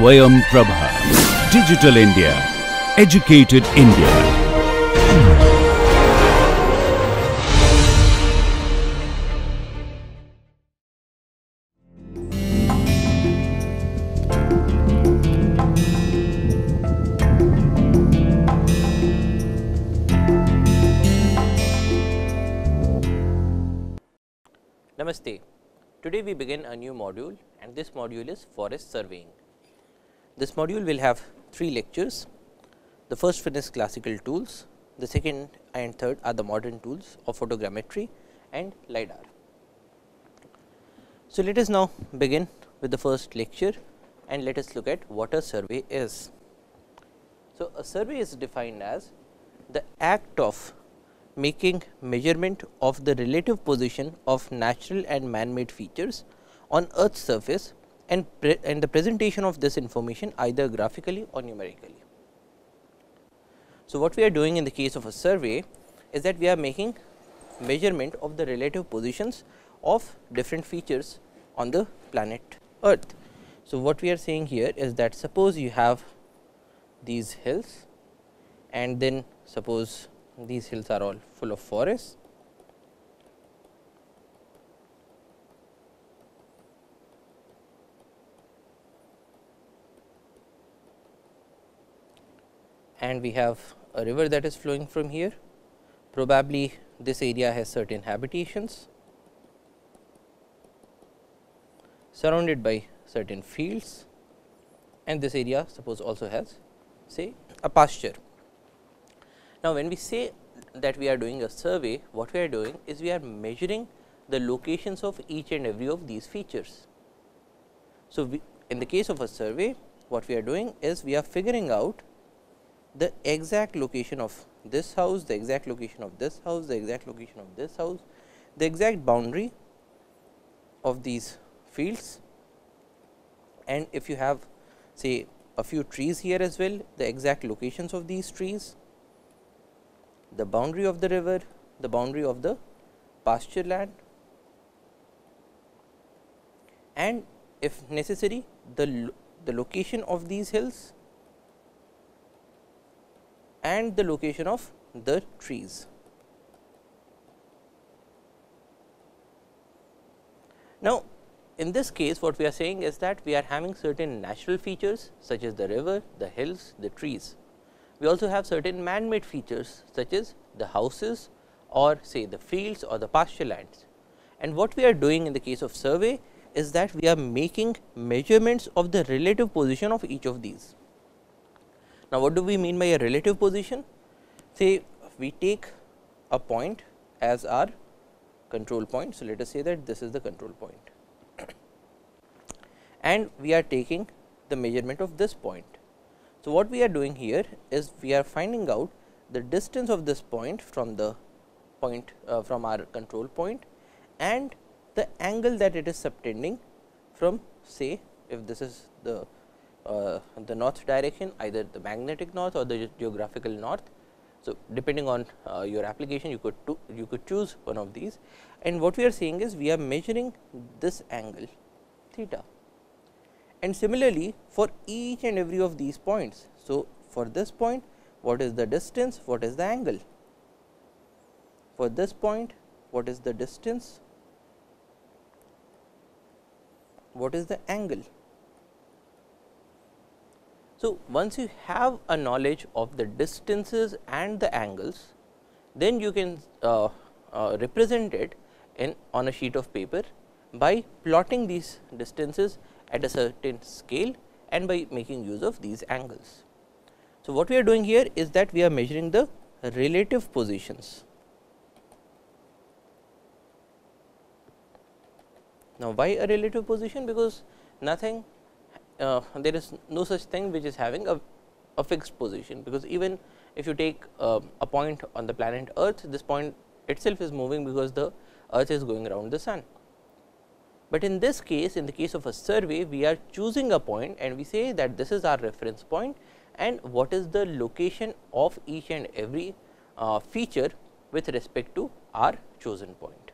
Swayam Prabha. Digital India. Educated India. Namaste. Today we begin a new module and this module is forest surveying. This module will have three lectures. The first one is classical tools, the second and third are the modern tools of photogrammetry and LiDAR. So, let us now begin with the first lecture and let us look at what a survey is. So, a survey is defined as the act of making measurement of the relative position of natural and man-made features on earth's surface and, and the presentation of this information either graphically or numerically. So, what we are doing in the case of a survey is that we are making measurement of the relative positions of different features on the planet earth. So, what we are saying here is that suppose you have these hills and then suppose these hills are all full of forests. And we have a river that is flowing from here. Probably this area has certain habitations surrounded by certain fields and this area suppose also has say a pasture. Now, when we say that we are doing a survey, what we are doing is we are measuring the locations of each and every of these features. So, we, in the case of a survey, what we are doing is we are figuring out the exact location of this house, the exact location of this house, the exact location of this house, the exact boundary of these fields. And if you have say a few trees here as well, the exact locations of these trees the boundary of the river, the boundary of the pasture land. And if necessary the, the location of these hills and the location of the trees. Now, in this case what we are saying is that we are having certain natural features such as the river, the hills, the trees we also have certain man made features such as the houses or say the fields or the pasture lands. And what we are doing in the case of survey is that we are making measurements of the relative position of each of these. Now, what do we mean by a relative position? Say we take a point as our control point. So, let us say that this is the control point and we are taking the measurement of this point so, what we are doing here is we are finding out the distance of this point from the point uh, from our control point and the angle that it is subtending from say if this is the the north direction either the magnetic north or the geographical north. So, depending on uh, your application you could you could choose one of these and what we are saying is we are measuring this angle theta and similarly for each and every of these points. So, for this point what is the distance, what is the angle? For this point what is the distance, what is the angle? So, once you have a knowledge of the distances and the angles, then you can uh, uh, represent it in on a sheet of paper by plotting these distances at a certain scale and by making use of these angles. So, what we are doing here is that we are measuring the relative positions. Now, why a relative position? Because nothing uh, there is no such thing which is having a, a fixed position, because even if you take uh, a point on the planet earth, this point itself is moving because the earth is going around the sun. But in this case, in the case of a survey, we are choosing a point and we say that this is our reference point and what is the location of each and every uh, feature with respect to our chosen point.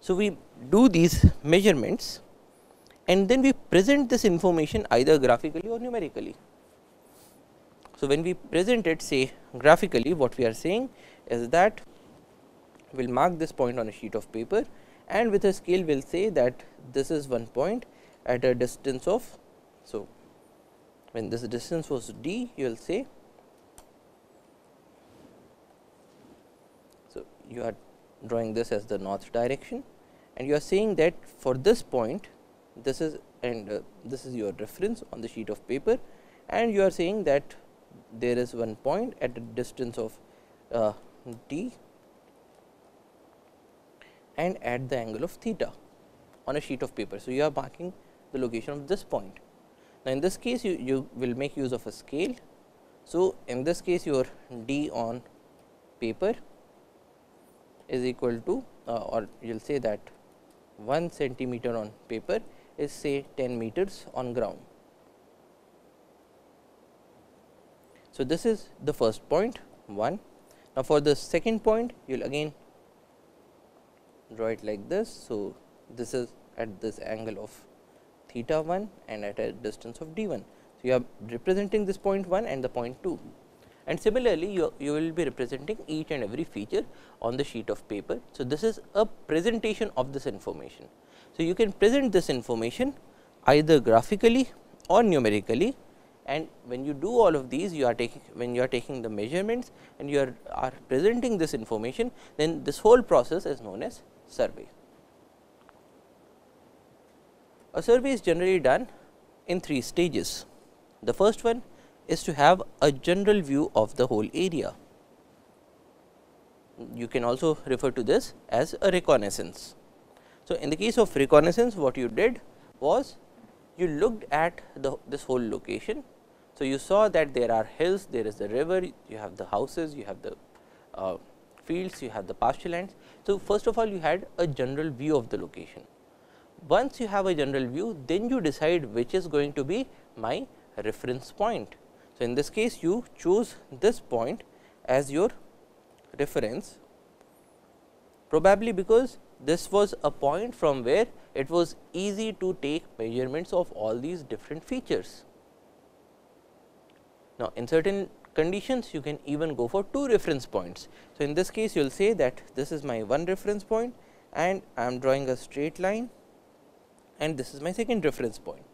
So, we do these measurements and then we present this information either graphically or numerically. So, when we present it say graphically what we are saying is that we will mark this point on a sheet of paper and with a scale we will say that this is one point at a distance of. So, when this distance was d you will say so you are drawing this as the north direction and you are saying that for this point this is and uh, this is your reference on the sheet of paper and you are saying that there is one point at a distance of uh, d and at the angle of theta on a sheet of paper. So, you are marking the location of this point. Now, in this case you, you will make use of a scale. So, in this case your d on paper is equal to uh, or you will say that 1 centimeter on paper is say 10 meters on ground. So, this is the first point 1. Now, for the second point you will again draw it like this. So, this is at this angle of theta 1 and at a distance of d 1. So, you are representing this point 1 and the point 2 and similarly you, you will be representing each and every feature on the sheet of paper. So, this is a presentation of this information. So, you can present this information either graphically or numerically and when you do all of these you are taking when you are taking the measurements and you are, are presenting this information then this whole process is known as survey. A survey is generally done in three stages. The first one is to have a general view of the whole area. You can also refer to this as a reconnaissance. So, in the case of reconnaissance what you did was you looked at the this whole location. So, you saw that there are hills, there is the river, you have the houses, you have the uh, fields, you have the pasture lands. So, first of all you had a general view of the location. Once you have a general view, then you decide which is going to be my reference point. So, in this case you choose this point as your reference probably because this was a point from where it was easy to take measurements of all these different features. Now, in certain conditions you can even go for two reference points. So, in this case you will say that this is my one reference point and I am drawing a straight line and this is my second reference point.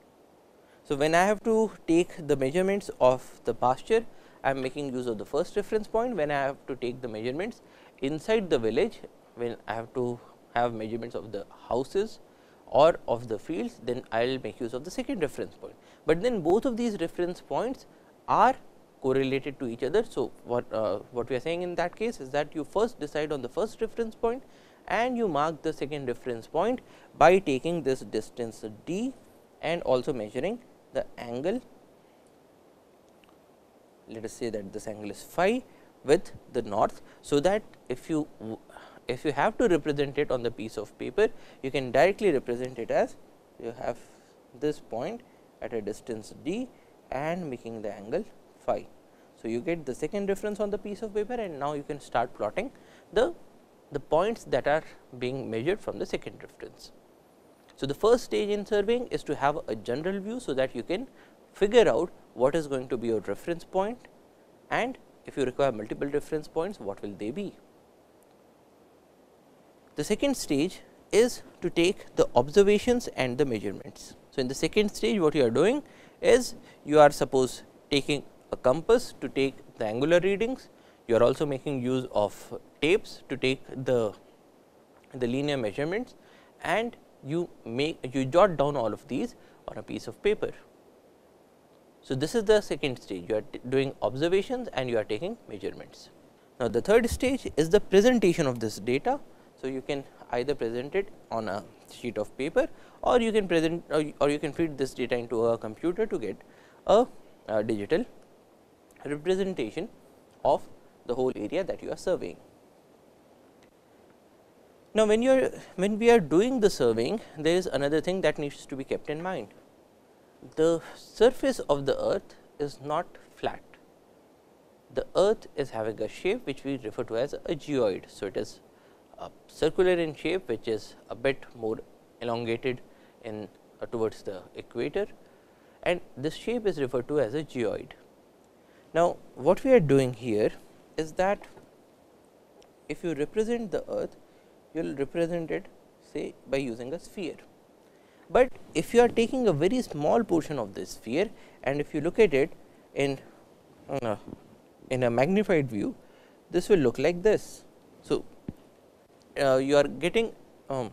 So, when I have to take the measurements of the pasture I am making use of the first reference point when I have to take the measurements inside the village when I have to have measurements of the houses or of the fields then I will make use of the second reference point. But then both of these reference points are correlated to each other. So, what, uh, what we are saying in that case is that you first decide on the first reference point and you mark the second reference point by taking this distance d and also measuring the angle let us say that this angle is phi with the north. So, that if you if you have to represent it on the piece of paper you can directly represent it as you have this point at a distance d and making the angle phi. So, you get the second reference on the piece of paper and now you can start plotting the, the points that are being measured from the second reference. So, the first stage in surveying is to have a general view, so that you can figure out what is going to be your reference point and if you require multiple reference points what will they be. The second stage is to take the observations and the measurements. So, in the second stage what you are doing is you are suppose taking a compass to take the angular readings, you are also making use of tapes to take the, the linear measurements and you make you jot down all of these on a piece of paper. So, this is the second stage you are doing observations and you are taking measurements. Now, the third stage is the presentation of this data. So, you can either present it on a sheet of paper or you can present or you, or you can feed this data into a computer to get a, a digital representation of the whole area that you are surveying. Now, when you are when we are doing the surveying there is another thing that needs to be kept in mind. The surface of the earth is not flat. The earth is having a shape which we refer to as a geoid. So, it is circular in shape which is a bit more elongated in uh, towards the equator and this shape is referred to as a geoid. Now, what we are doing here is that if you represent the earth, you will represent it say by using a sphere. But if you are taking a very small portion of this sphere and if you look at it in uh, in a magnified view, this will look like this. So, uh, you are getting um,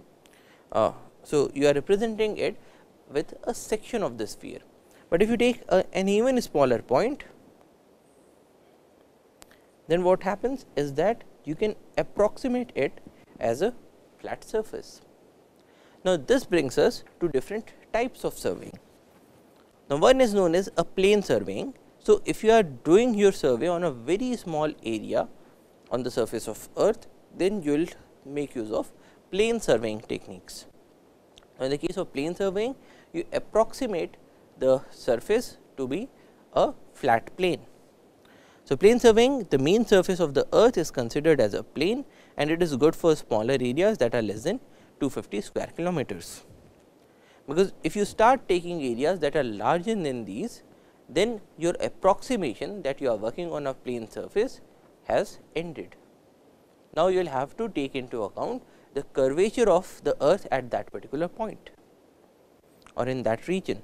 uh, so you are representing it with a section of the sphere, but if you take a, an even smaller point then what happens is that you can approximate it as a flat surface. Now, this brings us to different types of surveying. Now, one is known as a plane surveying. So, if you are doing your survey on a very small area on the surface of earth, then you will make use of plane surveying techniques. Now, in the case of plane surveying, you approximate the surface to be a flat plane. So, plane surveying the mean surface of the earth is considered as a plane and it is good for smaller areas that are less than 250 square kilometers. Because if you start taking areas that are larger than these, then your approximation that you are working on a plane surface has ended. Now, you will have to take into account the curvature of the earth at that particular point or in that region.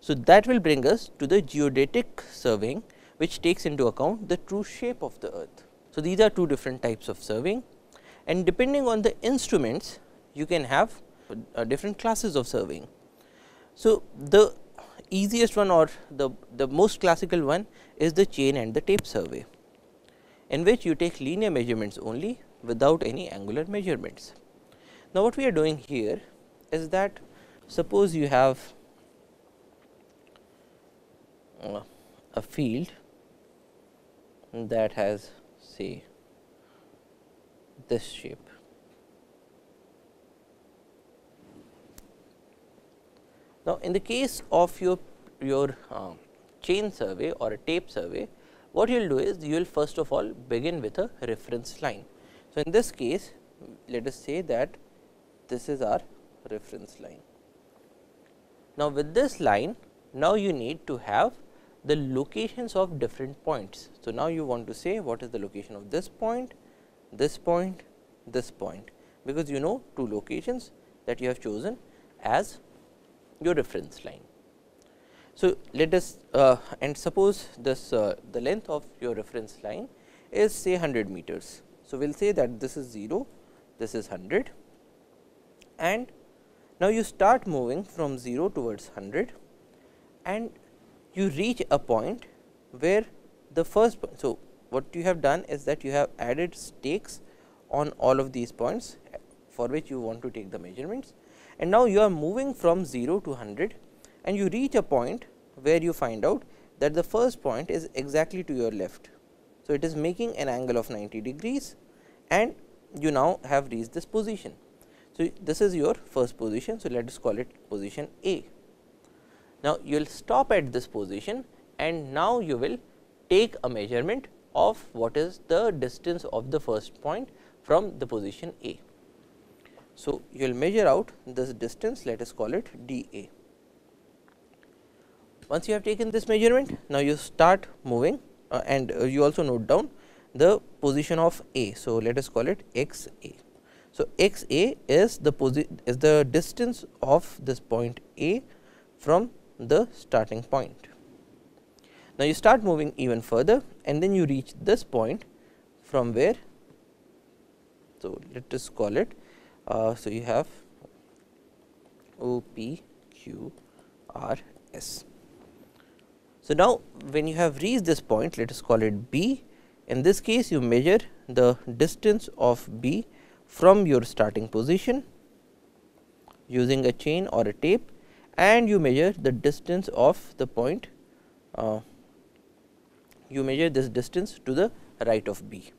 So, that will bring us to the geodetic surveying which takes into account the true shape of the earth. So, these are two different types of surveying and depending on the instruments you can have uh, different classes of surveying. So, the easiest one or the, the most classical one is the chain and the tape survey in which you take linear measurements only without any angular measurements. Now, what we are doing here is that suppose you have uh, a field that has say this shape. Now, in the case of your your uh, chain survey or a tape survey, what you will do is you will first of all begin with a reference line. So, in this case let us say that this is our reference line. Now, with this line now you need to have the locations of different points. So, now you want to say what is the location of this point, this point, this point, because you know two locations that you have chosen as your reference line. So, let us uh, and suppose this uh, the length of your reference line is say 100 meters. So, we will say that this is 0, this is 100 and now you start moving from 0 towards 100 and you reach a point where the first point. So, what you have done is that you have added stakes on all of these points eh, for which you want to take the measurements and now you are moving from 0 to 100 and you reach a point where you find out that the first point is exactly to your left. So, it is making an angle of 90 degrees and you now have reached this position. So, this is your first position. So, let us call it position A. Now, you will stop at this position and now you will take a measurement of what is the distance of the first point from the position A. So, you will measure out this distance let us call it d A. Once you have taken this measurement now you start moving uh, and uh, you also note down the position of A. So, let us call it x A. So, x A is the is the distance of this point A from the starting point. Now, you start moving even further and then you reach this point from where. So, let us call it. Uh, so, you have O P Q R S. So, now when you have reached this point let us call it B in this case you measure the distance of B from your starting position using a chain or a tape and you measure the distance of the point uh, you measure this distance to the right of B.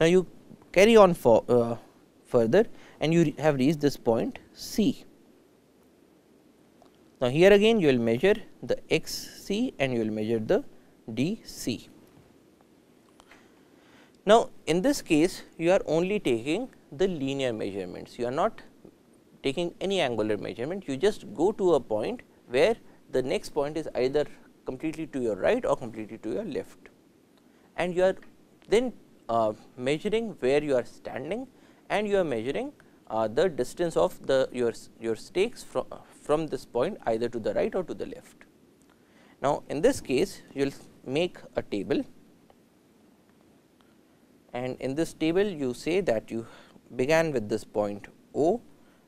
Now, you carry on for uh, further and you have reached this point C. Now, here again you will measure the x c and you will measure the d c. Now, in this case you are only taking the linear measurements, you are not taking any angular measurement, you just go to a point where the next point is either completely to your right or completely to your left. And you are then uh, measuring where you are standing and you are measuring uh, the distance of the your, your stakes from, from this point either to the right or to the left. Now, in this case you will make a table and in this table you say that you began with this point O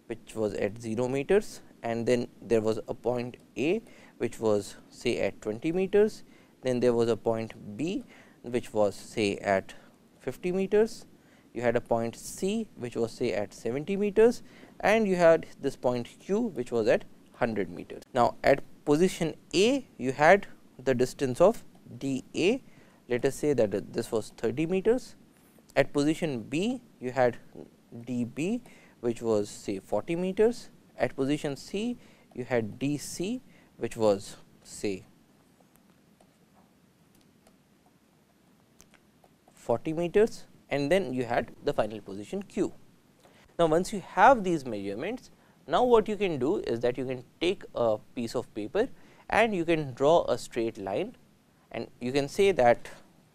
which was at 0 meters and then there was a point A which was say at 20 meters, then there was a point B which was say at 50 meters, you had a point C which was say at 70 meters and you had this point Q which was at 100 meters. Now, at position A you had the distance of d A let us say that this was 30 meters. At position B you had d B which was say 40 meters. At position C you had d C which was say 40 meters and then you had the final position q. Now, once you have these measurements, now what you can do is that you can take a piece of paper and you can draw a straight line and you can say that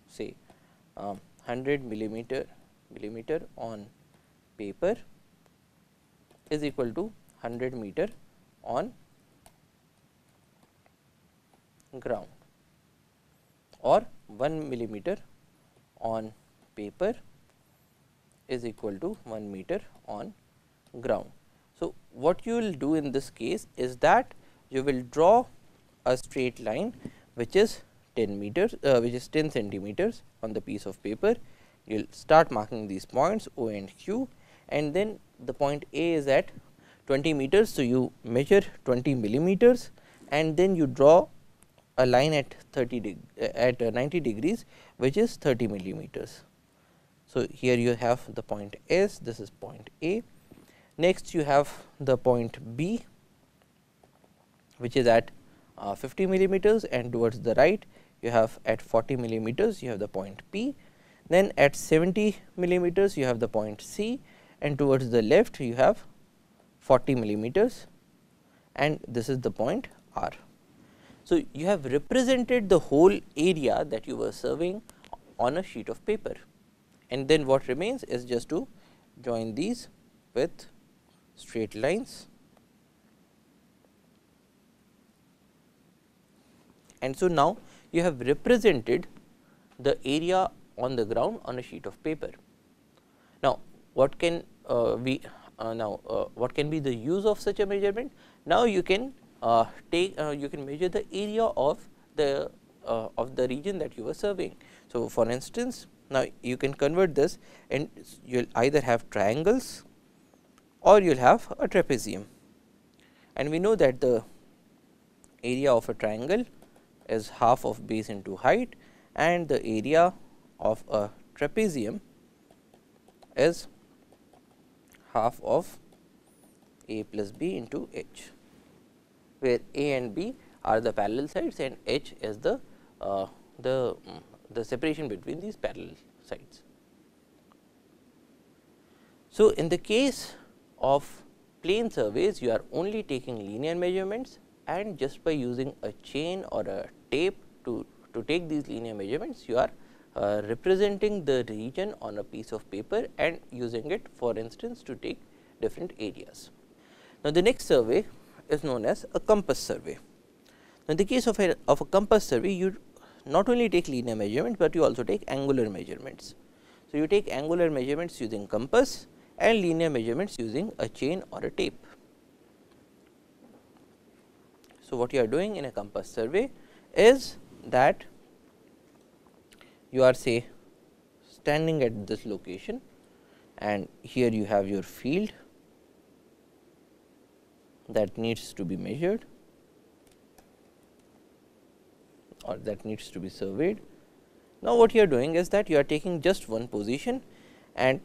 say um, 100 millimeter millimeter on paper is equal to 100 meter on ground or 1 millimeter on paper is equal to 1 meter on ground. So, what you will do in this case is that you will draw a straight line which is 10 meters uh, which is 10 centimeters on the piece of paper. You will start marking these points O and Q and then the point A is at 20 meters. So, you measure 20 millimeters and then you draw a line at 30 deg uh, at uh, 90 degrees which is 30 millimeters. So, here you have the point S, this is point A. Next you have the point B which is at uh, 50 millimeters and towards the right you have at 40 millimeters you have the point P. Then at 70 millimeters you have the point C and towards the left you have 40 millimeters and this is the point R. So, you have represented the whole area that you were surveying on a sheet of paper and then what remains is just to join these with straight lines. And so, now you have represented the area on the ground on a sheet of paper. Now, what can we uh, now uh, what can be the use of such a measurement? Now, you can uh, take uh, you can measure the area of the uh, of the region that you were surveying. So, for instance, now you can convert this and you will either have triangles or you will have a trapezium and we know that the area of a triangle is half of base into height and the area of a trapezium is half of a plus b into h where A and B are the parallel sides and H is the uh, the the separation between these parallel sides. So, in the case of plane surveys you are only taking linear measurements and just by using a chain or a tape to, to take these linear measurements you are uh, representing the region on a piece of paper and using it for instance to take different areas. Now, the next survey is known as a compass survey. Now, In the case of a, of a compass survey, you not only take linear measurements, but you also take angular measurements. So, you take angular measurements using compass and linear measurements using a chain or a tape. So, what you are doing in a compass survey is that you are say standing at this location and here you have your field that needs to be measured or that needs to be surveyed. Now, what you are doing is that you are taking just one position and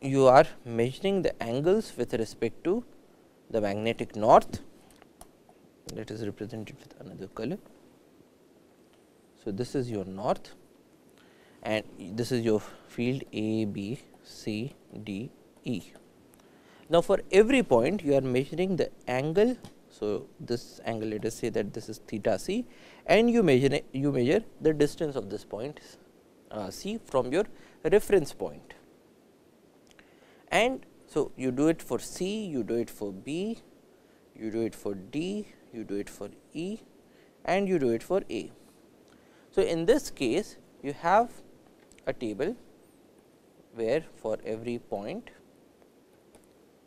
you are measuring the angles with respect to the magnetic north that is represented with another color. So, this is your north and this is your field A, B, C, D, E. Now, for every point you are measuring the angle. So, this angle let us say that this is theta c and you measure you measure the distance of this point uh, c from your reference point. And so, you do it for c, you do it for b, you do it for d, you do it for e and you do it for a. So, in this case you have a table where for every point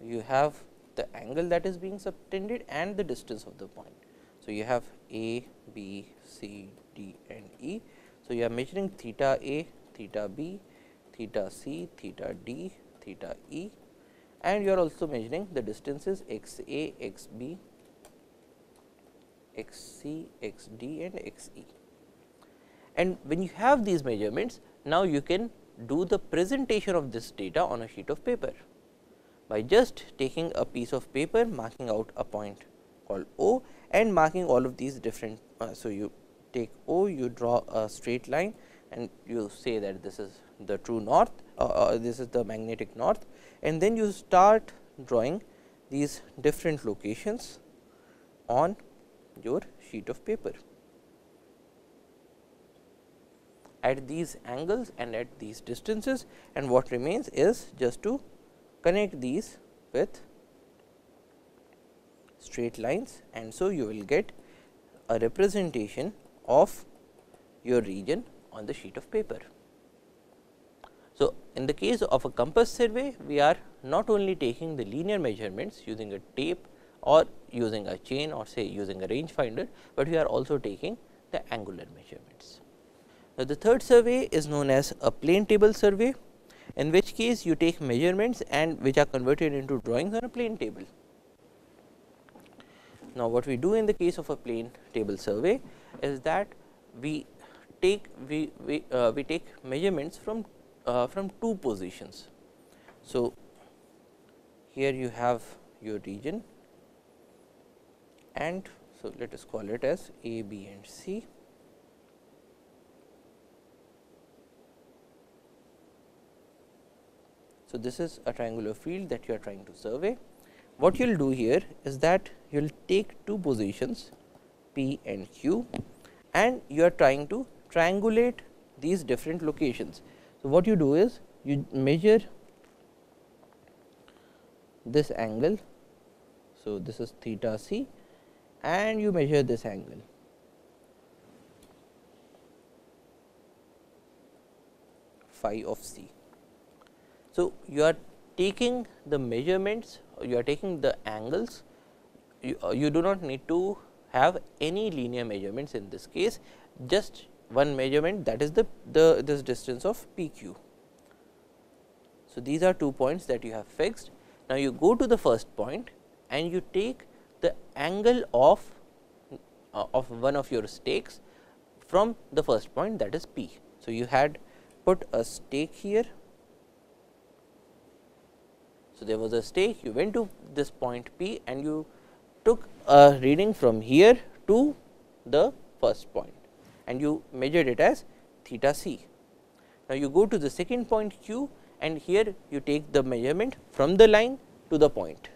you have the angle that is being subtended and the distance of the point. So, you have A, B, C, D and E. So, you are measuring theta A, theta B, theta C, theta D, theta E and you are also measuring the distances x A, x B, x C, x D and x E. And when you have these measurements, now you can do the presentation of this data on a sheet of paper by just taking a piece of paper marking out a point called O and marking all of these different. Uh, so, you take O you draw a straight line and you say that this is the true north uh, uh, this is the magnetic north and then you start drawing these different locations on your sheet of paper. At these angles and at these distances and what remains is just to connect these with straight lines and so you will get a representation of your region on the sheet of paper. So, in the case of a compass survey, we are not only taking the linear measurements using a tape or using a chain or say using a range finder, but we are also taking the angular measurements. Now, the third survey is known as a plane table survey, in which case you take measurements and which are converted into drawings on a plane table. Now, what we do in the case of a plane table survey is that we take we we, uh, we take measurements from uh, from two positions. So, here you have your region and so let us call it as A, B and C. So, this is a triangular field that you are trying to survey. What you will do here is that you will take two positions P and Q and you are trying to triangulate these different locations. So, what you do is you measure this angle. So, this is theta c and you measure this angle. phi of c. So, you are taking the measurements you are taking the angles you, uh, you do not need to have any linear measurements in this case just one measurement that is the, the this distance of p q. So, these are two points that you have fixed. Now, you go to the first point and you take the angle of uh, of one of your stakes from the first point that is p. So, you had put a stake here. So, there was a stake you went to this point p and you took a reading from here to the first point and you measured it as theta c. Now, you go to the second point q and here you take the measurement from the line to the point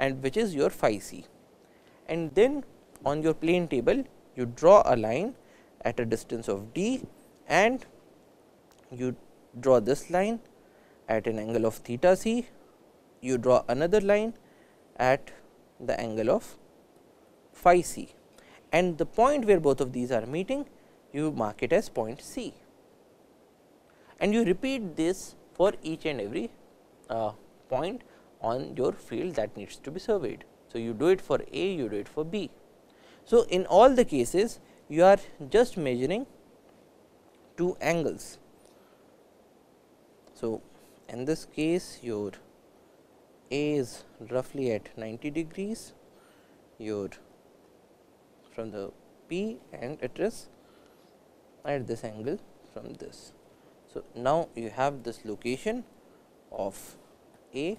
and which is your phi c. And then on your plane table you draw a line at a distance of d and you draw this line at an angle of theta c, you draw another line at the angle of phi c and the point where both of these are meeting you mark it as point C and you repeat this for each and every uh, point on your field that needs to be surveyed. So, you do it for A, you do it for B. So, in all the cases you are just measuring two angles. So, in this case your A is roughly at 90 degrees, your from the P and it is at this angle from this. So, now you have this location of A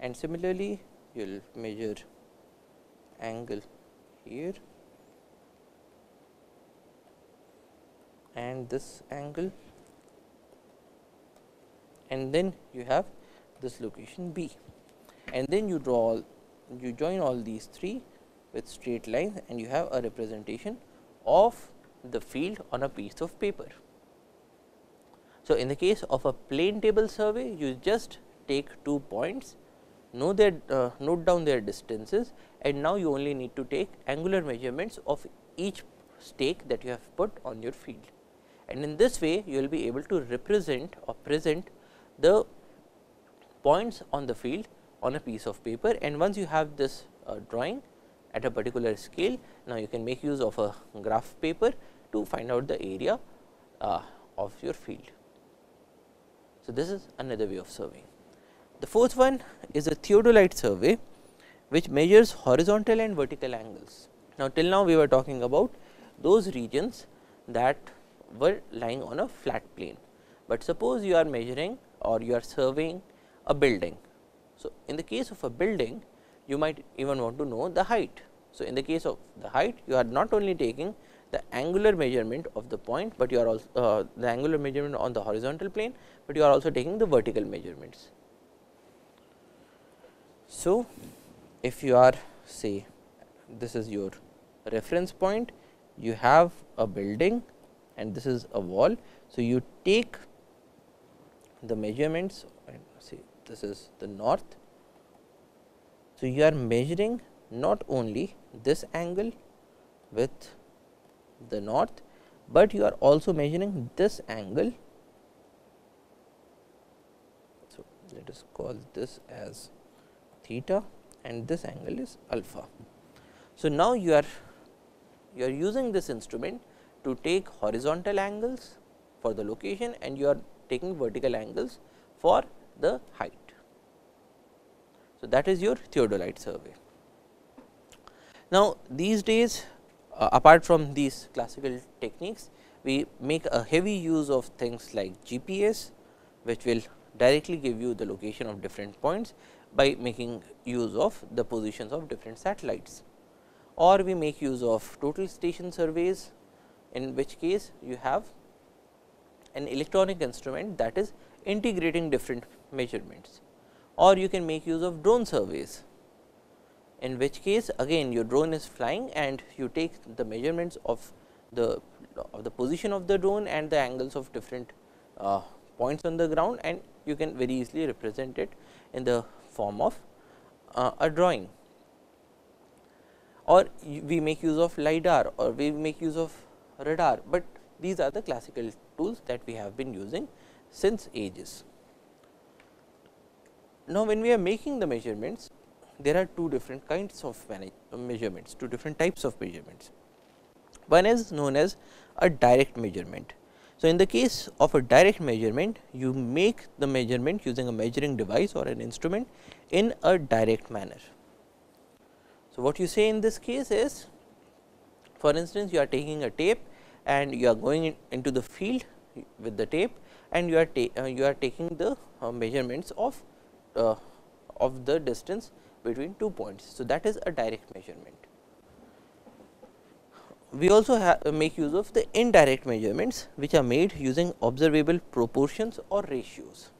and similarly you will measure angle here and this angle and then you have this location B and then you draw all you join all these three with straight lines and you have a representation of the field on a piece of paper. So, in the case of a plane table survey you just take two points know their uh, note down their distances and now you only need to take angular measurements of each stake that you have put on your field. And in this way you will be able to represent or present the points on the field on a piece of paper and once you have this uh, drawing at a particular scale now you can make use of a graph paper to find out the area uh, of your field. So, this is another way of surveying. The fourth one is a theodolite survey which measures horizontal and vertical angles. Now, till now we were talking about those regions that were lying on a flat plane, but suppose you are measuring or you are surveying a building. So, in the case of a building you might even want to know the height. So, in the case of the height you are not only taking the angular measurement of the point, but you are also uh, the angular measurement on the horizontal plane, but you are also taking the vertical measurements. So, if you are say this is your reference point, you have a building and this is a wall. So, you take the measurements this is the north. So, you are measuring not only this angle with the north, but you are also measuring this angle. So, let us call this as theta and this angle is alpha. So, now you are you are using this instrument to take horizontal angles for the location and you are taking vertical angles for the height. So, that is your theodolite survey. Now, these days uh, apart from these classical techniques, we make a heavy use of things like GPS, which will directly give you the location of different points by making use of the positions of different satellites. Or we make use of total station surveys, in which case you have an electronic instrument that is integrating different measurements. Or you can make use of drone surveys, in which case again your drone is flying and you take the measurements of the of the position of the drone and the angles of different uh, points on the ground and you can very easily represent it in the form of uh, a drawing or we make use of lidar or we make use of radar, but these are the classical tools that we have been using since ages. Now, when we are making the measurements there are two different kinds of measurements, two different types of measurements. One is known as a direct measurement. So, in the case of a direct measurement, you make the measurement using a measuring device or an instrument in a direct manner. So, what you say in this case is, for instance, you are taking a tape and you are going in, into the field with the tape and you are uh, you are taking the uh, measurements of uh, of the distance between two points. So, that is a direct measurement. We also make use of the indirect measurements which are made using observable proportions or ratios.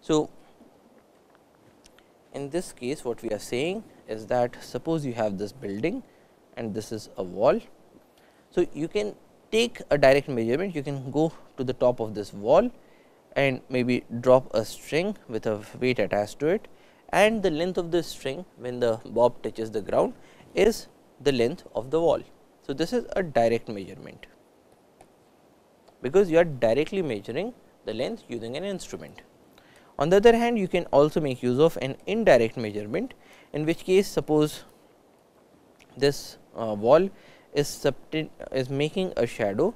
So, in this case what we are saying is that suppose you have this building and this is a wall. So, you can take a direct measurement you can go to the top of this wall and maybe drop a string with a weight attached to it and the length of the string when the bob touches the ground is the length of the wall. So, this is a direct measurement because you are directly measuring the length using an instrument. On the other hand, you can also make use of an indirect measurement in which case suppose this uh, wall is is making a shadow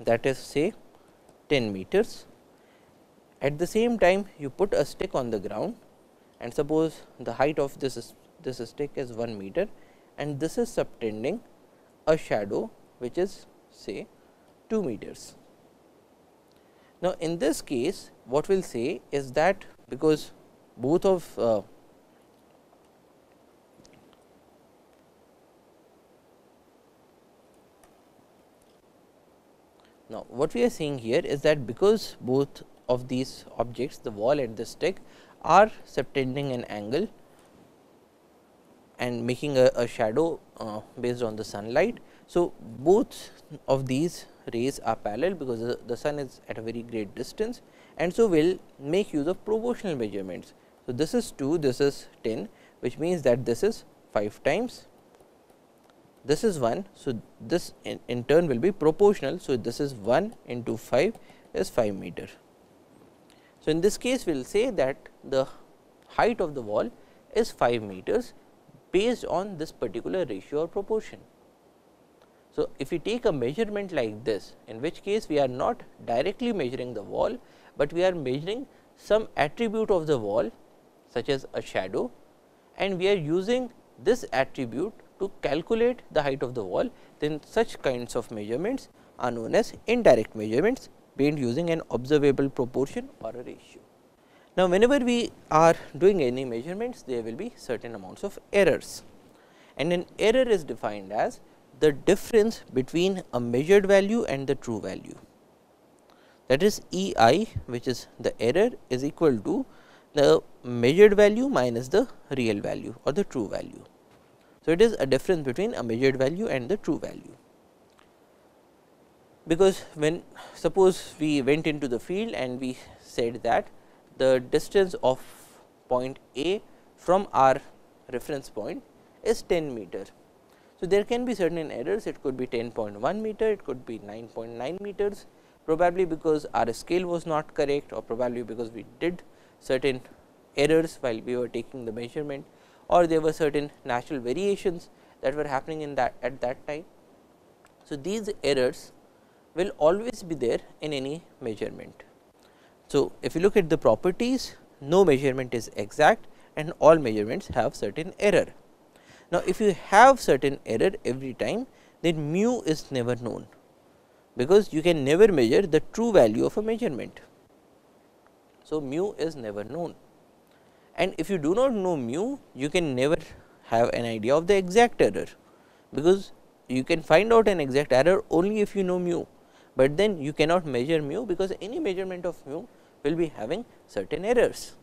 that is say 10 meters at the same time you put a stick on the ground and suppose the height of this is, this stick is 1 meter and this is subtending a shadow which is say 2 meters. Now, in this case what we will say is that because both of uh, Now, what we are seeing here is that because both of these objects the wall and the stick are subtending an angle and making a, a shadow uh, based on the sunlight. So, both of these rays are parallel because the, the sun is at a very great distance and so we will make use of proportional measurements. So, this is 2, this is 10 which means that this is 5 times, this is 1. So, this in, in turn will be proportional. So, this is 1 into 5 is 5 meter. So, in this case we will say that the height of the wall is 5 meters based on this particular ratio or proportion. So, if we take a measurement like this in which case we are not directly measuring the wall, but we are measuring some attribute of the wall such as a shadow and we are using this attribute to calculate the height of the wall, then such kinds of measurements are known as indirect measurements made using an observable proportion or a ratio. Now, whenever we are doing any measurements, there will be certain amounts of errors and an error is defined as the difference between a measured value and the true value. That is E i which is the error is equal to the measured value minus the real value or the true value. So, it is a difference between a measured value and the true value. Because when suppose we went into the field and we said that the distance of point A from our reference point is 10 meter. So, there can be certain errors it could be 10.1 meter, it could be 9.9 meters probably because our scale was not correct or probably because we did certain errors while we were taking the measurement or there were certain natural variations that were happening in that at that time. So, these errors will always be there in any measurement. So, if you look at the properties no measurement is exact and all measurements have certain error. Now, if you have certain error every time then mu is never known because you can never measure the true value of a measurement. So, mu is never known and if you do not know mu you can never have an idea of the exact error because you can find out an exact error only if you know mu, but then you cannot measure mu because any measurement of mu will be having certain errors.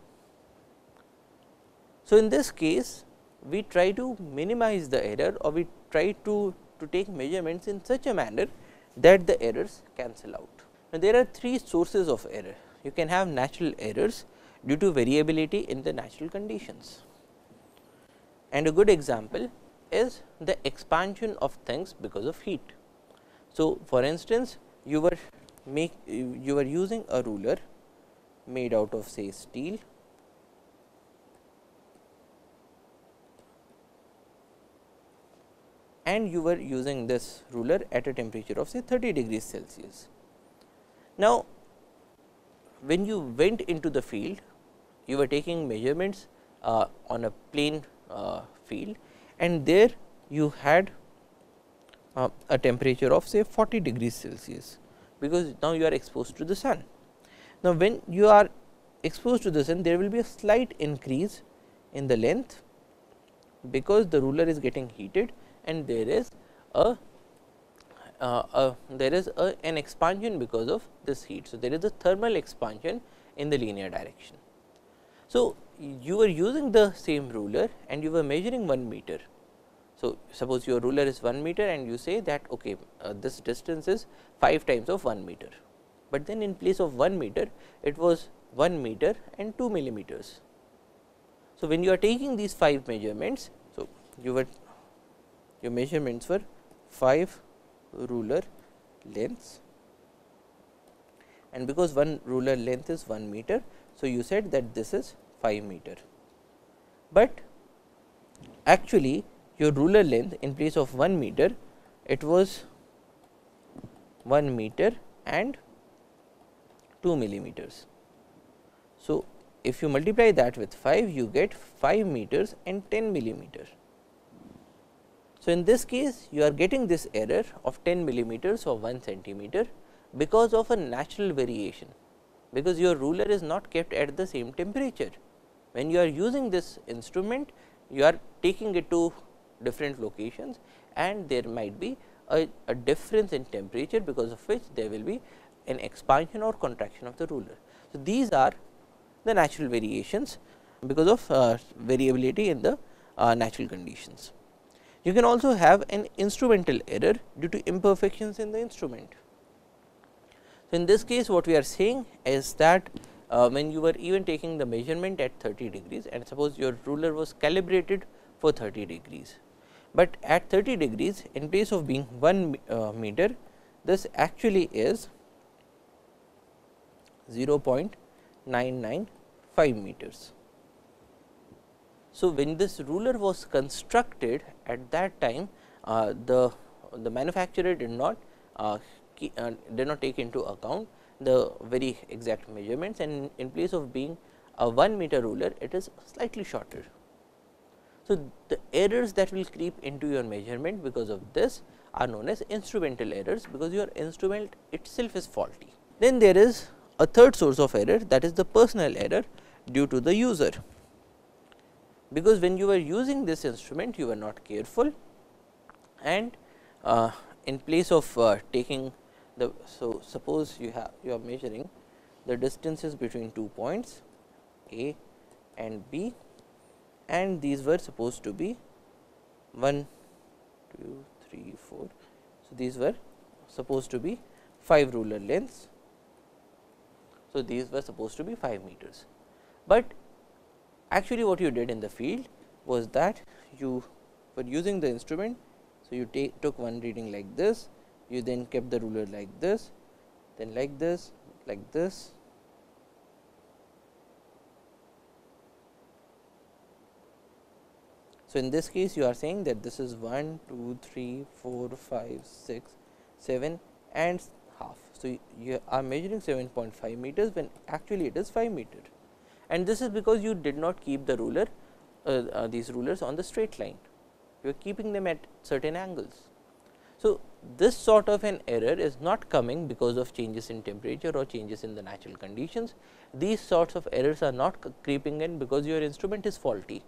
So, in this case we try to minimize the error or we try to, to take measurements in such a manner that the errors cancel out. Now, there are three sources of error. You can have natural errors due to variability in the natural conditions. And a good example is the expansion of things because of heat. So, for instance, you were make you were using a ruler made out of say steel and you were using this ruler at a temperature of say 30 degrees Celsius. Now, when you went into the field you were taking measurements uh, on a plane uh, field and there you had uh, a temperature of say 40 degrees Celsius, because now you are exposed to the sun. Now, when you are exposed to the sun there will be a slight increase in the length, because the ruler is getting heated and there is a uh, there is a, an expansion because of this heat. So, there is a thermal expansion in the linear direction. So, you were using the same ruler and you were measuring 1 meter. So, suppose your ruler is 1 meter and you say that okay, uh, this distance is 5 times of 1 meter, but then in place of 1 meter it was 1 meter and 2 millimeters. So, when you are taking these 5 measurements, so you were your measurements were 5 ruler lengths and because one ruler length is 1 meter. So, you said that this is 5 meter, but actually your ruler length in place of 1 meter it was 1 meter and 2 millimeters. So, if you multiply that with 5 you get 5 meters and 10 millimeter. So, in this case you are getting this error of 10 millimeters or 1 centimeter because of a natural variation because your ruler is not kept at the same temperature. When you are using this instrument, you are taking it to different locations and there might be a, a difference in temperature because of which there will be an expansion or contraction of the ruler. So, these are the natural variations because of uh, variability in the uh, natural conditions. You can also have an instrumental error due to imperfections in the instrument. So, in this case what we are saying is that uh, when you were even taking the measurement at 30 degrees and suppose your ruler was calibrated for 30 degrees, but at 30 degrees in place of being 1 uh, meter this actually is 0.995 meters. So, when this ruler was constructed at that time uh, the the manufacturer did not uh, uh, did not take into account the very exact measurements and in place of being a 1 meter ruler it is slightly shorter. So, the errors that will creep into your measurement because of this are known as instrumental errors because your instrument itself is faulty. Then there is a third source of error that is the personal error due to the user because when you were using this instrument you were not careful and uh, in place of uh, taking the so suppose you have you are measuring the distances between two points A and B and these were supposed to be 1 2 3 4 so these were supposed to be 5 ruler lengths. So these were supposed to be 5 meters. But actually what you did in the field was that you were using the instrument. So you take took one reading like this you then kept the ruler like this, then like this, like this. So, in this case you are saying that this is 1, 2, 3, 4, 5, 6, 7 and half. So, you are measuring 7.5 meters when actually it is 5 meter and this is because you did not keep the ruler uh, uh, these rulers on the straight line, you are keeping them at certain angles. So, this sort of an error is not coming because of changes in temperature or changes in the natural conditions. These sorts of errors are not creeping in because your instrument is faulty,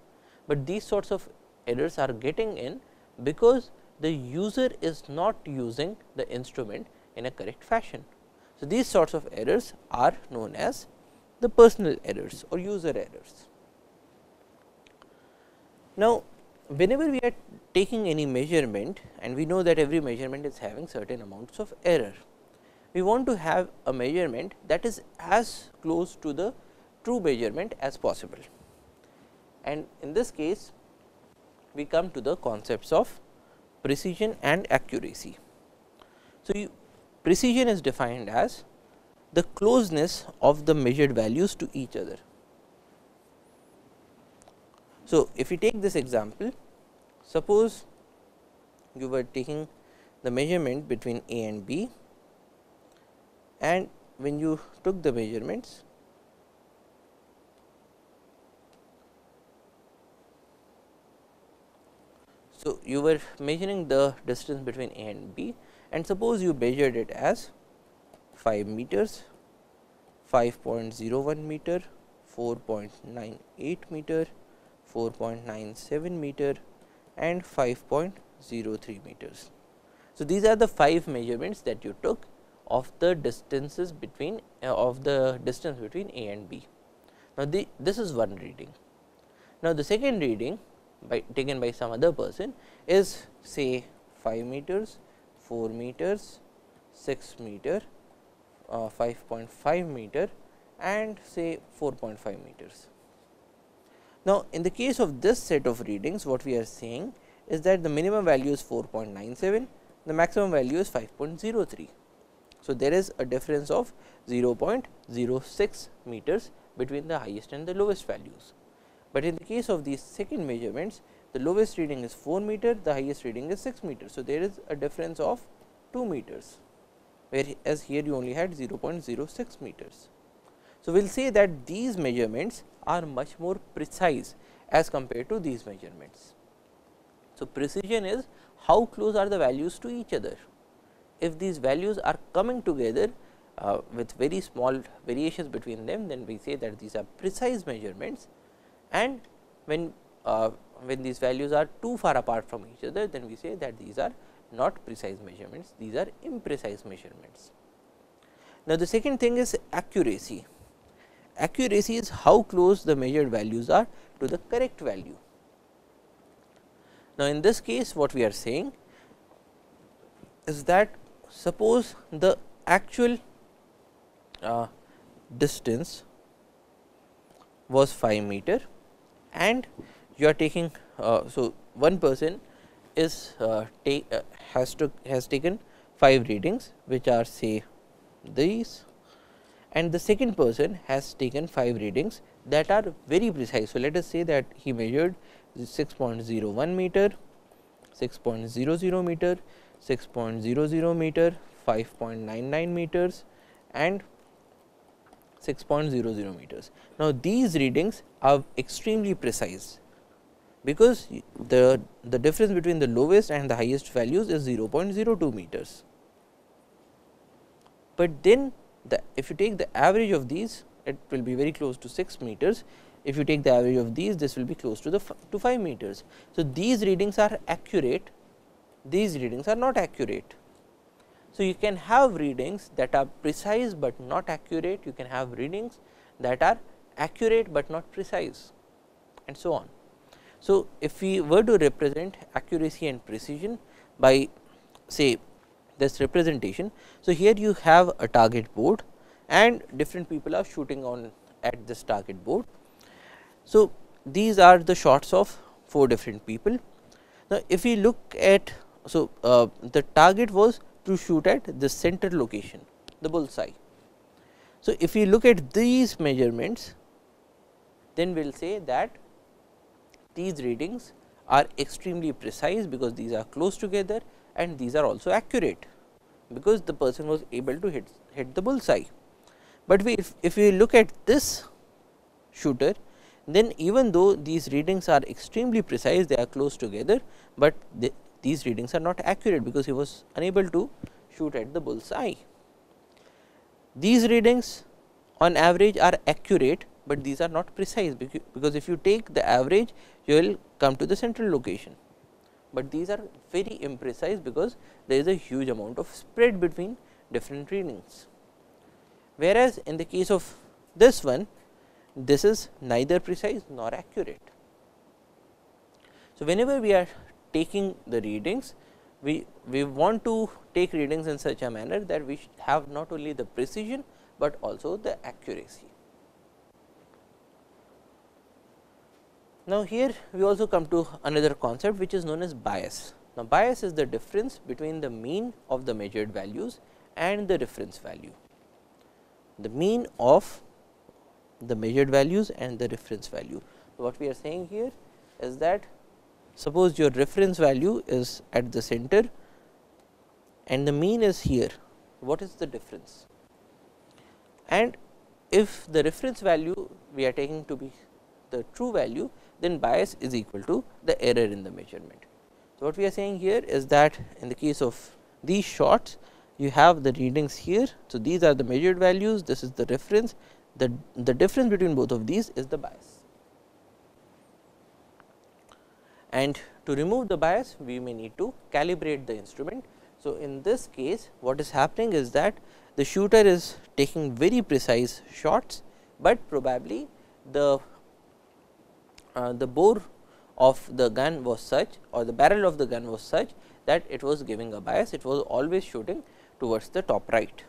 but these sorts of errors are getting in because the user is not using the instrument in a correct fashion. So, these sorts of errors are known as the personal errors or user errors. Now, whenever we are taking any measurement and we know that every measurement is having certain amounts of error. We want to have a measurement that is as close to the true measurement as possible. And in this case, we come to the concepts of precision and accuracy. So, precision is defined as the closeness of the measured values to each other. So, if we take this example, suppose you were taking the measurement between A and B and when you took the measurements So, you were measuring the distance between A and B and suppose you measured it as 5 meters, 5.01 meter, 4.98 meter, 4.97 meter and 5.03 meters. So, these are the 5 measurements that you took of the distances between uh, of the distance between A and B. Now, the, this is one reading. Now, the second reading by taken by some other person is say 5 meters, 4 meters, 6 meter, uh, 5.5 meter and say 4.5 meters. Now, in the case of this set of readings what we are saying is that the minimum value is 4.97, the maximum value is 5.03. So, there is a difference of 0.06 meters between the highest and the lowest values. But in the case of these second measurements, the lowest reading is 4 meter, the highest reading is 6 meters. So, there is a difference of 2 meters, whereas here you only had 0.06 meters. So, we will say that these measurements are much more precise as compared to these measurements. So, precision is how close are the values to each other. If these values are coming together uh, with very small variations between them, then we say that these are precise measurements and when uh, when these values are too far apart from each other, then we say that these are not precise measurements, these are imprecise measurements. Now, the second thing is accuracy accuracy is how close the measured values are to the correct value. Now, in this case what we are saying is that suppose the actual uh, distance was 5 meter and you are taking uh, so one person is uh, take uh, has to has taken 5 readings which are say these and the second person has taken 5 readings that are very precise. So, let us say that he measured 6.01 meter, 6.00 meter, 6.00 meter, 5.99 meters and 6.00 meters. Now, these readings are extremely precise because the, the difference between the lowest and the highest values is 0.02 meters. But then the if you take the average of these it will be very close to 6 meters. If you take the average of these this will be close to the to 5 meters. So, these readings are accurate, these readings are not accurate. So, you can have readings that are precise, but not accurate, you can have readings that are accurate, but not precise and so on. So, if we were to represent accuracy and precision by say this representation. So, here you have a target board and different people are shooting on at this target board. So, these are the shots of 4 different people. Now, if we look at so uh, the target was to shoot at the center location the bullseye. So, if we look at these measurements then we will say that these readings are extremely precise because these are close together and these are also accurate because the person was able to hit, hit the bullseye. But we if, if we look at this shooter then even though these readings are extremely precise they are close together, but the, these readings are not accurate because he was unable to shoot at the bullseye. These readings on average are accurate, but these are not precise because if you take the average you will come to the central location but these are very imprecise because there is a huge amount of spread between different readings. Whereas, in the case of this one this is neither precise nor accurate. So, whenever we are taking the readings we, we want to take readings in such a manner that we have not only the precision, but also the accuracy. Now, here we also come to another concept which is known as bias. Now, bias is the difference between the mean of the measured values and the reference value. The mean of the measured values and the reference value. What we are saying here is that suppose your reference value is at the center and the mean is here, what is the difference? And if the reference value we are taking to be the true value, then bias is equal to the error in the measurement. So, what we are saying here is that in the case of these shots you have the readings here. So, these are the measured values this is the reference the, the difference between both of these is the bias. And to remove the bias we may need to calibrate the instrument. So, in this case what is happening is that the shooter is taking very precise shots, but probably the Uh, the bore of the gun was such or the barrel of the gun was such that it was giving a bias, it was always shooting towards the top right.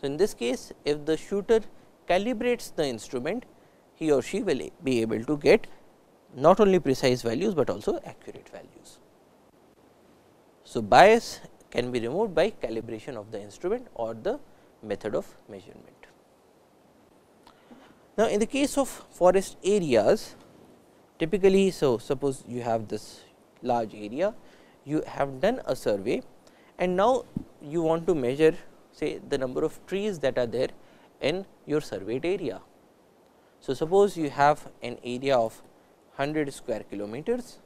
So, in this case if the shooter calibrates the instrument, he or she will be able to get not only precise values, but also accurate values. So, bias can be removed by calibration of the instrument or the method of measurement. Now, in the case of forest areas, Typically, so suppose you have this large area, you have done a survey and now you want to measure say the number of trees that are there in your surveyed area. So, suppose you have an area of 100 square kilometers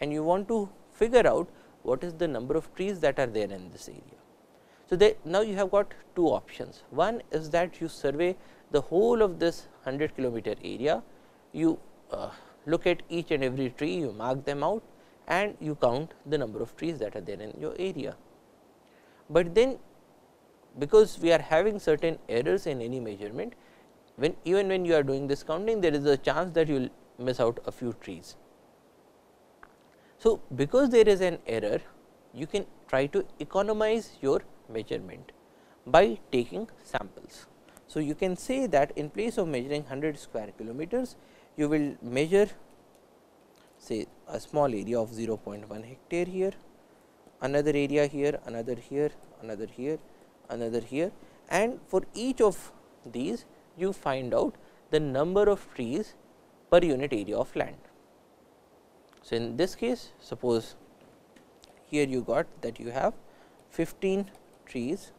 and you want to figure out what is the number of trees that are there in this area. So, now you have got two options. One is that you survey the whole of this 100 kilometer area, you uh, look at each and every tree, you mark them out and you count the number of trees that are there in your area. But then because we are having certain errors in any measurement, when even when you are doing this counting there is a chance that you will miss out a few trees. So, because there is an error you can try to economize your measurement by taking samples. So, you can say that in place of measuring 100 square kilometers, you will measure say a small area of 0.1 hectare here, another area here, another here, another here, another here and for each of these you find out the number of trees per unit area of land. So, in this case suppose here you got that you have 15 trees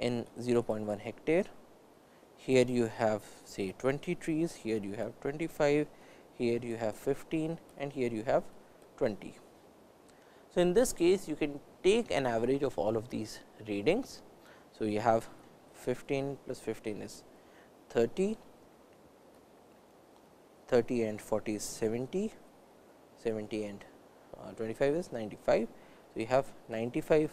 in 0.1 hectare, here you have say 20 trees, here you have 25, here you have 15 and here you have 20. So, in this case you can take an average of all of these readings. So, you have 15 plus 15 is 30, 30 and 40 is 70, 70 and uh, 25 is 95. So, you have 95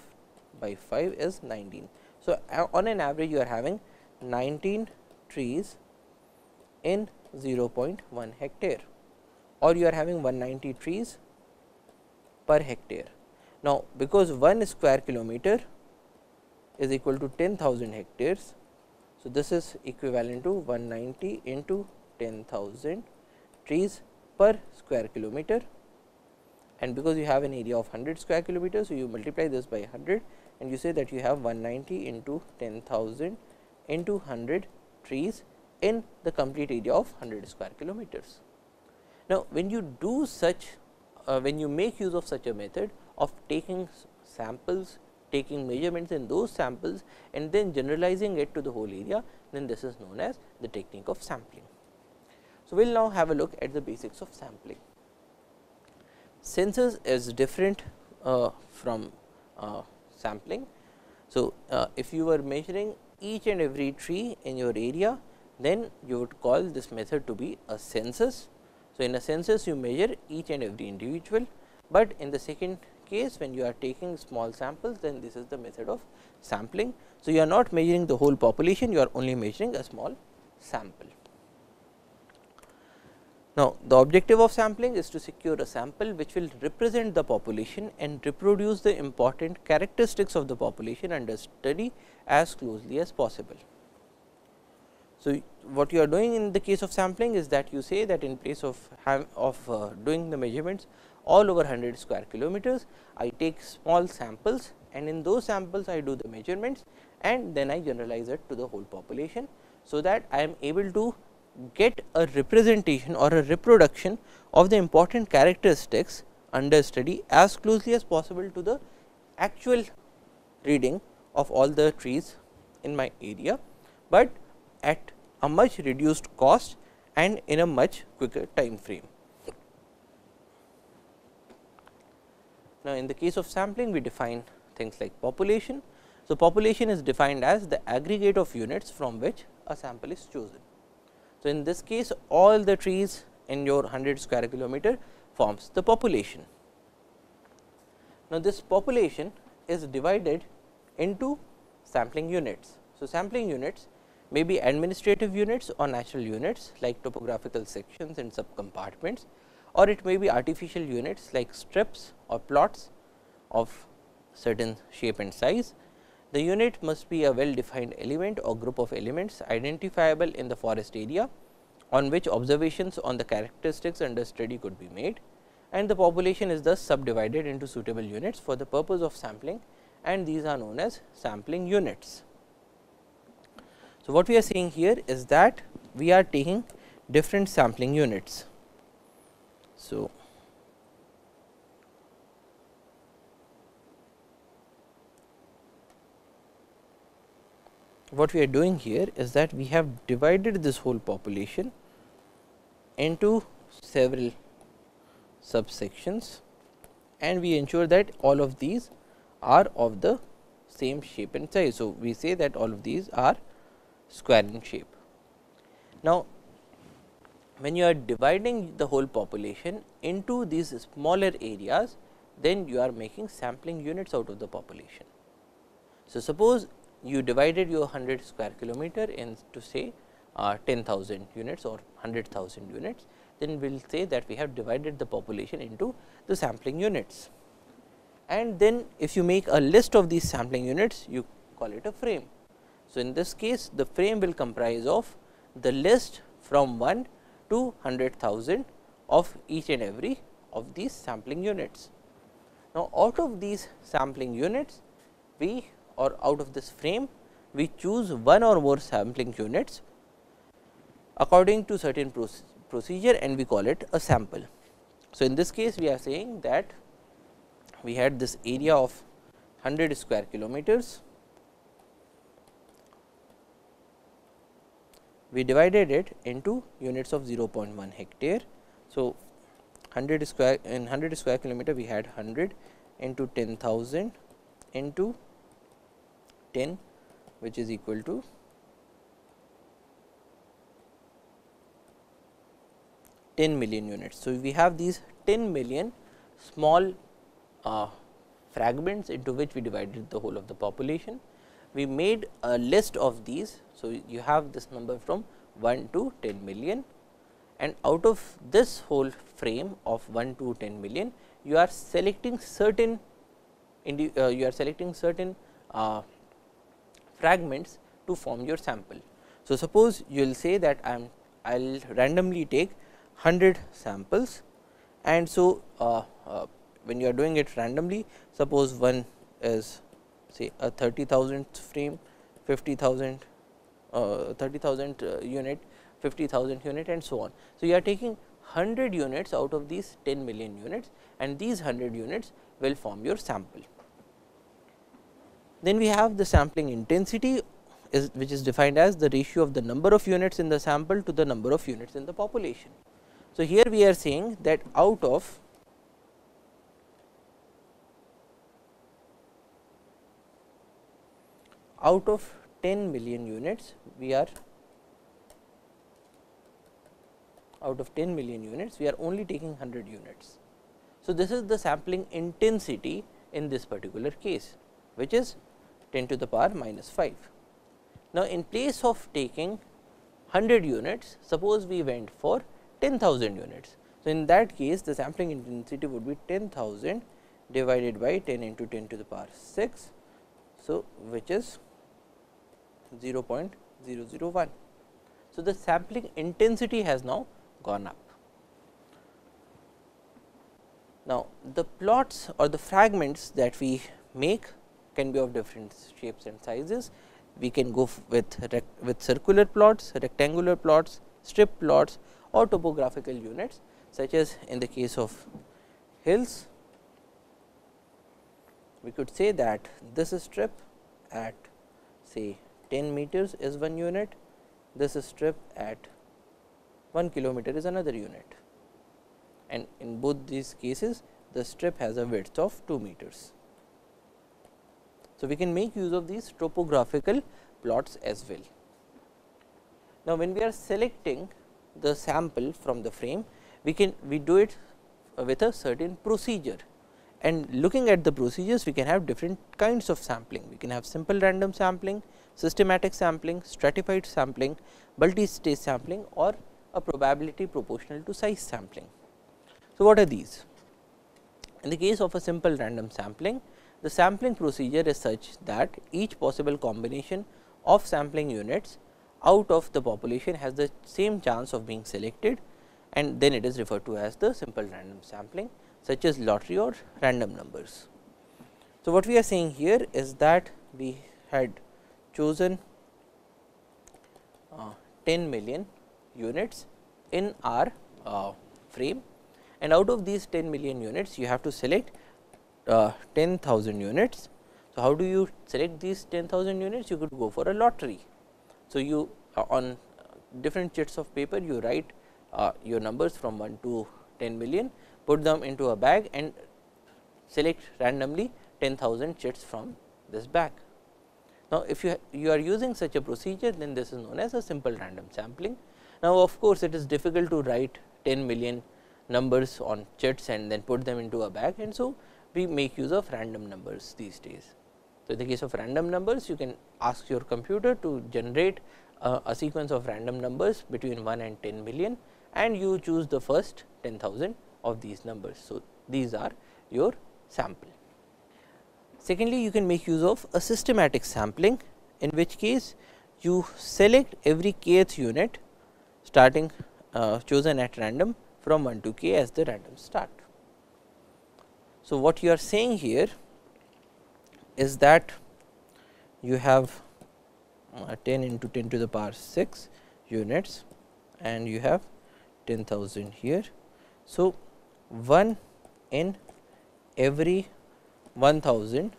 by 5 is 19. So, uh, on an average you are having 19 trees in 0.1 hectare or you are having 190 trees per hectare. Now, because 1 square kilometer is equal to 10,000 hectares. So, this is equivalent to 190 into 10,000 trees per square kilometer and because you have an area of 100 square kilometers. So, you multiply this by 100 and you say that you have 190 into 10,000 into 100 trees in the complete area of 100 square kilometers. Now, when you do such uh, when you make use of such a method of taking samples taking measurements in those samples and then generalizing it to the whole area, then this is known as the technique of sampling. So, we will now have a look at the basics of sampling. Census is different uh, from uh, sampling. So, uh, if you were measuring each and every tree in your area, then you would call this method to be a census. So, in a census you measure each and every individual, but in the second case when you are taking small samples then this is the method of sampling. So, you are not measuring the whole population you are only measuring a small sample. Now, the objective of sampling is to secure a sample which will represent the population and reproduce the important characteristics of the population under study as closely as possible. So, what you are doing in the case of sampling is that you say that in place of of uh, doing the measurements all over 100 square kilometers. I take small samples and in those samples I do the measurements and then I generalize it to the whole population. So, that I am able to get a representation or a reproduction of the important characteristics under study as closely as possible to the actual reading of all the trees in my area, but at a much reduced cost and in a much quicker time frame. Now, in the case of sampling we define things like population. So, population is defined as the aggregate of units from which a sample is chosen. So, in this case all the trees in your 100 square kilometer forms the population. Now, this population is divided into sampling units. So, sampling units may be administrative units or natural units like topographical sections and subcompartments or it may be artificial units like strips or plots of certain shape and size. The unit must be a well defined element or group of elements identifiable in the forest area on which observations on the characteristics under study could be made and the population is thus subdivided into suitable units for the purpose of sampling and these are known as sampling units. So, what we are seeing here is that we are taking different sampling units. So, what we are doing here is that we have divided this whole population into several subsections and we ensure that all of these are of the same shape and size. So, we say that all of these are square in shape. Now, when you are dividing the whole population into these smaller areas, then you are making sampling units out of the population. So, suppose you divided your 100 square kilometer into say uh, 10,000 units or 100,000 units, then we will say that we have divided the population into the sampling units. And then if you make a list of these sampling units, you call it a frame. So, in this case the frame will comprise of the list from 1 to 100,000 of each and every of these sampling units. Now, out of these sampling units, we or out of this frame, we choose one or more sampling units according to certain procedure and we call it a sample. So, in this case we are saying that we had this area of 100 square kilometers. We divided it into units of 0.1 hectare. So, 100 square in 100 square kilometer we had 100 into 10,000 into 10 which is equal to 10 million units. So, we have these 10 million small uh, fragments into which we divided the whole of the population. We made a list of these. So, you have this number from 1 to 10 million and out of this whole frame of 1 to 10 million, you are selecting certain uh, you are selecting certain uh, fragments to form your sample. So, suppose you will say that I am I will randomly take 100 samples and so uh, uh, when you are doing it randomly suppose one is say a 30,000 frame 50,000 uh, 30,000 uh, unit 50,000 unit and so on. So, you are taking 100 units out of these 10 million units and these 100 units will form your sample. Then we have the sampling intensity is which is defined as the ratio of the number of units in the sample to the number of units in the population. So, here we are saying that out of out of 10 million units we are out of 10 million units we are only taking 100 units. So, this is the sampling intensity in this particular case which is 10 to the power minus 5. Now, in place of taking 100 units suppose we went for 10,000 units. So, in that case the sampling intensity would be 10,000 divided by 10 into 10 to the power 6. So, which is 0.001. So, the sampling intensity has now gone up. Now, the plots or the fragments that we make can be of different shapes and sizes. We can go with, with circular plots, rectangular plots, strip plots or topographical units such as in the case of hills. We could say that this strip at say 10 meters is one unit, this strip at 1 kilometer is another unit and in both these cases the strip has a width of 2 meters. So, we can make use of these topographical plots as well. Now, when we are selecting the sample from the frame, we can we do it with a certain procedure and looking at the procedures we can have different kinds of sampling. We can have simple random sampling, systematic sampling, stratified sampling, multi-stage sampling or a probability proportional to size sampling. So, what are these? In the case of a simple random sampling, the sampling procedure is such that each possible combination of sampling units out of the population has the same chance of being selected and then it is referred to as the simple random sampling such as lottery or random numbers. So, what we are saying here is that we had chosen uh, 10 million units in our uh, frame and out of these 10 million units you have to select uh, 10,000 units. So, how do you select these 10,000 units? You could go for a lottery. So, you uh, on different sheets of paper you write uh, your numbers from 1 to 10 million, put them into a bag and select randomly 10,000 chits from this bag. Now, if you, you are using such a procedure then this is known as a simple random sampling now, of course, it is difficult to write 10 million numbers on chits and then put them into a bag and so we make use of random numbers these days. So, in the case of random numbers you can ask your computer to generate uh, a sequence of random numbers between 1 and 10 million and you choose the first 10,000 of these numbers. So, these are your sample. Secondly, you can make use of a systematic sampling in which case you select every kth unit starting uh, chosen at random from 1 to k as the random start. So, what you are saying here is that you have uh, 10 into 10 to the power 6 units and you have 10,000 here. So, 1 in every 1000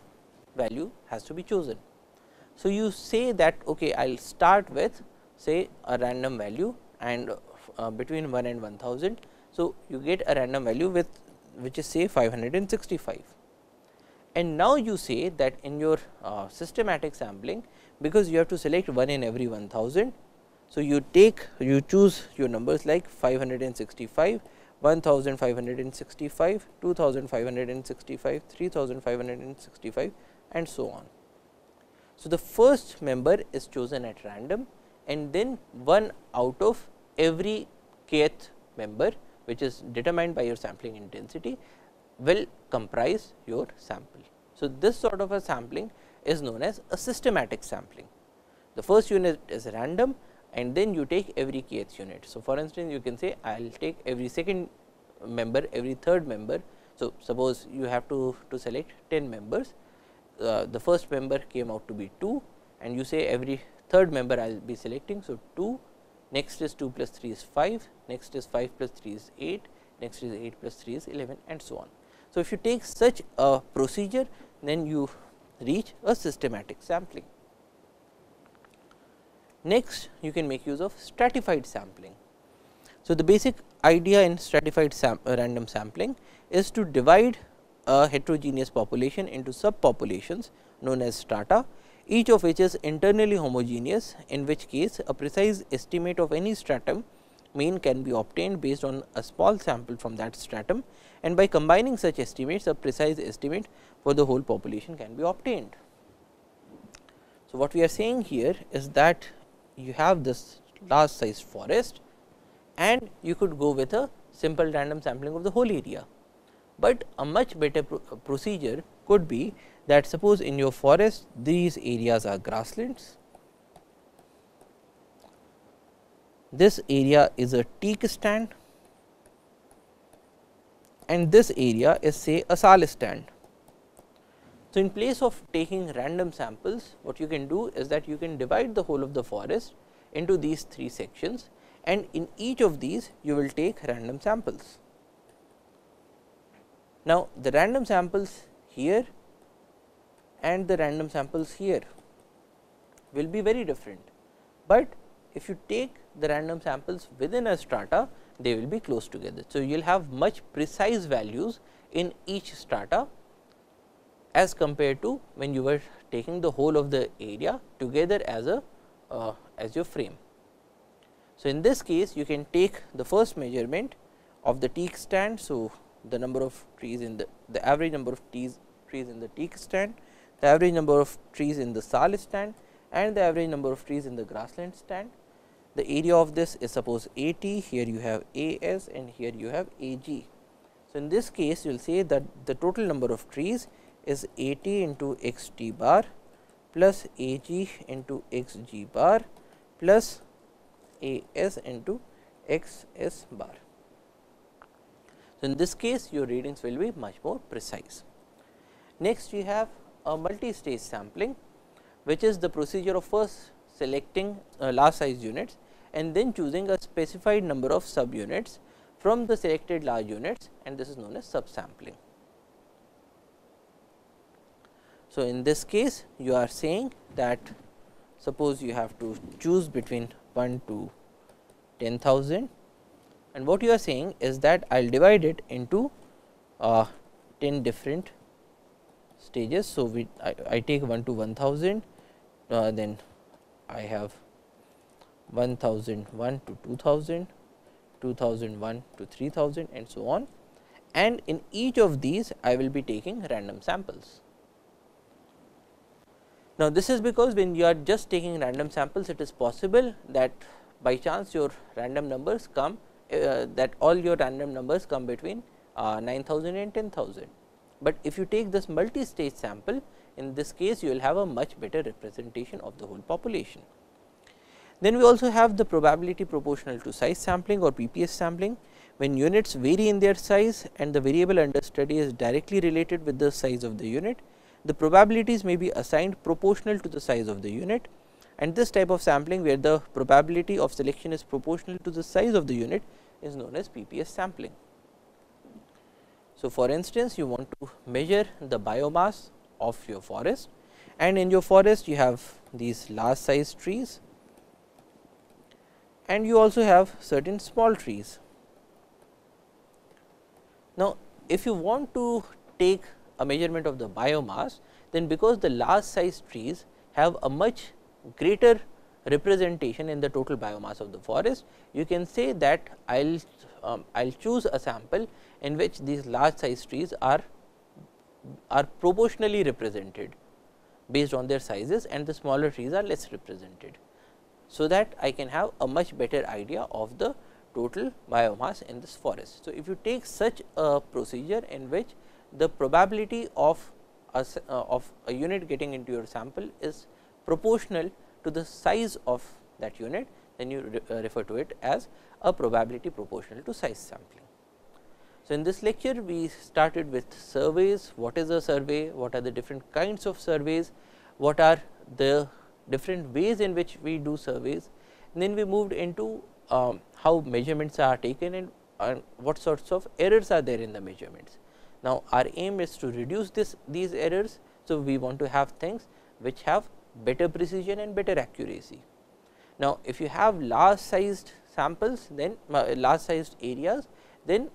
value has to be chosen. So, you say that okay, I will start with say a random value and uh, between 1 and 1000. So, you get a random value with which is say 565 and now you say that in your uh, systematic sampling because you have to select 1 in every 1000. So, you take you choose your numbers like 565, 1565, 2565, 3565 and so on. So, the first member is chosen at random and then one out of every kth member which is determined by your sampling intensity will comprise your sample. So, this sort of a sampling is known as a systematic sampling. The first unit is random and then you take every kth unit. So, for instance, you can say I will take every second member, every third member. So, suppose you have to, to select 10 members, uh, the first member came out to be 2 and you say every third member I will be selecting. So, 2, next is 2 plus 3 is 5, next is 5 plus 3 is 8, next is 8 plus 3 is 11 and so on. So, if you take such a procedure then you reach a systematic sampling. Next you can make use of stratified sampling. So, the basic idea in stratified sam uh, random sampling is to divide a heterogeneous population into subpopulations known as strata, each of which is internally homogeneous in which case a precise estimate of any stratum mean can be obtained based on a small sample from that stratum and by combining such estimates a precise estimate for the whole population can be obtained. So, what we are saying here is that you have this large size forest and you could go with a simple random sampling of the whole area. But a much better pro procedure could be that suppose in your forest these areas are grasslands this area is a teak stand and this area is say a sal stand. So, in place of taking random samples what you can do is that you can divide the whole of the forest into these three sections and in each of these you will take random samples. Now, the random samples here and the random samples here will be very different, but if you take the random samples within a strata they will be close together. So, you will have much precise values in each strata as compared to when you were taking the whole of the area together as a uh, as your frame. So, in this case you can take the first measurement of the teak stand. So, the number of trees in the the average number of trees trees in the teak stand, the average number of trees in the sal stand and the average number of trees in the grassland stand the area of this is suppose A t here you have A s and here you have A g. So, in this case you will say that the total number of trees is A t into x t bar plus A g into x g bar plus A s into x s bar. So, in this case your readings will be much more precise. Next we have a multi-stage sampling which is the procedure of first selecting uh, large size units and then choosing a specified number of subunits from the selected large units and this is known as subsampling. So, in this case you are saying that suppose you have to choose between 1 to 10,000 and what you are saying is that I will divide it into uh, 10 different stages. So, we I, I take 1 to 1000 uh, then I have 1001 to 2000, 2001 to 3000 and so on and in each of these I will be taking random samples. Now, this is because when you are just taking random samples it is possible that by chance your random numbers come uh, that all your random numbers come between uh, 9000 and 10000. But if you take this multi stage sample in this case you will have a much better representation of the whole population. Then we also have the probability proportional to size sampling or PPS sampling when units vary in their size and the variable under study is directly related with the size of the unit, the probabilities may be assigned proportional to the size of the unit and this type of sampling where the probability of selection is proportional to the size of the unit is known as PPS sampling. So, for instance, you want to measure the biomass of your forest and in your forest you have these large size trees and you also have certain small trees. Now, if you want to take a measurement of the biomass, then because the large size trees have a much greater representation in the total biomass of the forest, you can say that I will um, I will choose a sample in which these large size trees are are proportionally represented based on their sizes and the smaller trees are less represented. So, that I can have a much better idea of the total biomass in this forest. So, if you take such a procedure in which the probability of a, uh, of a unit getting into your sample is proportional to the size of that unit, then you re, uh, refer to it as a probability proportional to size sampling. So, in this lecture we started with surveys, what is a survey, what are the different kinds of surveys, what are the different ways in which we do surveys. And then we moved into um, how measurements are taken and what sorts of errors are there in the measurements. Now, our aim is to reduce this these errors. So, we want to have things which have better precision and better accuracy. Now, if you have large sized samples then large sized areas then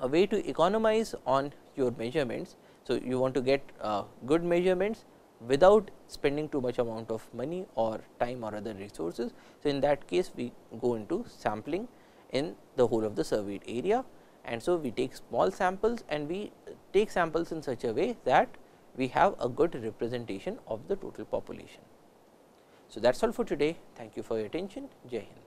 a way to economize on your measurements. So, you want to get uh, good measurements without spending too much amount of money or time or other resources. So, in that case we go into sampling in the whole of the surveyed area and so we take small samples and we take samples in such a way that we have a good representation of the total population. So, that is all for today. Thank you for your attention. Jai Hind.